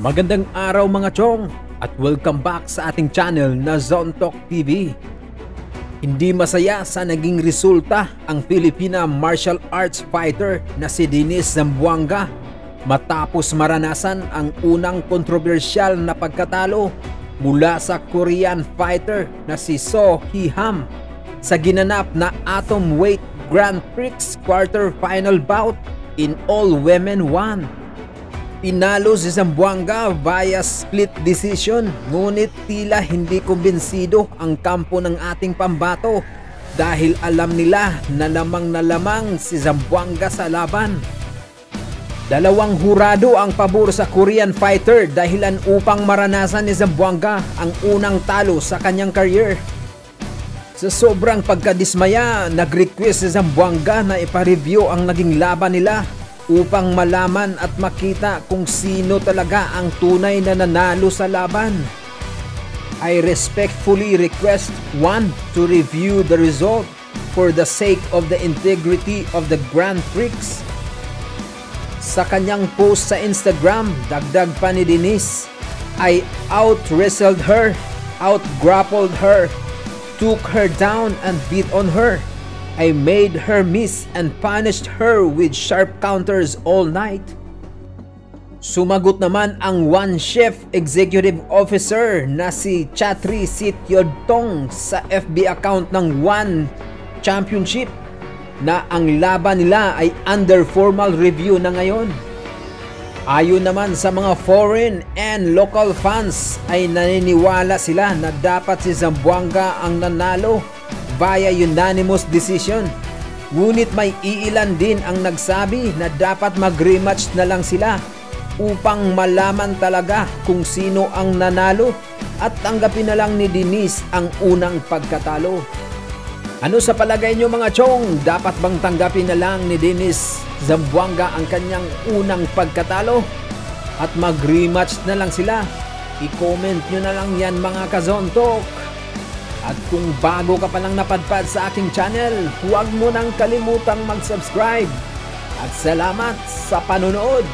Magandang araw mga chong at welcome back sa ating channel na Zone Talk TV. Hindi masaya sa naging resulta ang Filipina martial arts fighter na si Denise Zamboanga matapos maranasan ang unang kontrobersyal na pagkatalo mula sa Korean fighter na si So Hee-ham sa ginanap na atom weight Grand Prix quarter final bout in all women one. Pinalo si Zamboanga via split decision ngunit tila hindi kumbinsido ang kampo ng ating pambato dahil alam nila na lamang na lamang si Zamboanga sa laban. Dalawang hurado ang pabor sa Korean fighter dahilan upang maranasan ni Zamboanga ang unang talo sa kanyang career. Sa sobrang pagkadismaya, nag-request si Zamboanga na ipa-review ang naging laban nila upang malaman at makita kung sino talaga ang tunay na nanalo sa laban. I respectfully request one to review the result for the sake of the integrity of the Grand Prix. Sa kanyang post sa Instagram, dagdag pa ni Denise, I out-wrestled her, out-grappled her, took her down and beat on her. I made her miss and punished her with sharp counters all night. Sumagot naman ang One Chef Executive Officer na si Chatri Sityodtong sa FB account ng One Championship na ang laban nila ay under formal review na ngayon. Ayon naman sa mga foreign and local fans ay naniniwala sila na dapat si Zamboanga ang nanalo via unanimous decision. Ngunit may iilan din ang nagsabi na dapat mag-rematch na lang sila upang malaman talaga kung sino ang nanalo at tanggapin na lang ni Denise ang unang pagkatalo. Ano sa palagay nyo mga chong? Dapat bang tanggapin na lang ni Dennis Zamboanga ang kanyang unang pagkatalo? At mag-rematch na lang sila? I-comment nyo na lang yan mga kazontok. At kung bago ka pa lang napadpad sa aking channel, huwag mo nang kalimutang mag-subscribe. At salamat sa panonood!